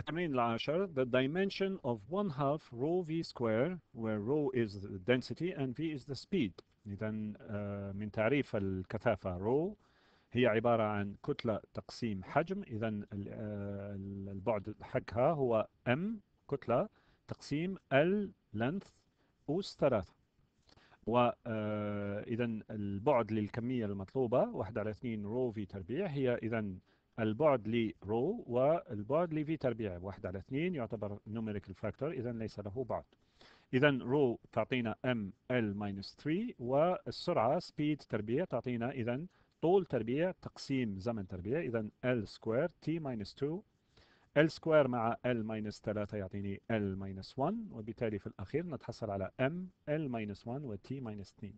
التمرين العاشر the dimension of one half rho v square where rho is the density and v is the speed. إذا آه، من تعريف الكثافة rho هي عبارة عن كتلة تقسيم حجم. إذا آه، البعد حقها هو m كتلة تقسيم L length أس ثلاثة. وإذا البعد للكمية المطلوبة واحد على اثنين رو في تربيع هي إذا البعد ل rho والبعد ل V تربيع واحد على اثنين يعتبر numerical factor إذا ليس له بعد. إذا rho تعطينا M L minus 3 والسرعة speed تربيع تعطينا إذا طول تربيع تقسيم زمن تربيع إذا L square T minus 2 L square مع L minus 3 يعطيني L minus 1 وبالتالي في الأخير نتحصل على M L minus 1 و minus 2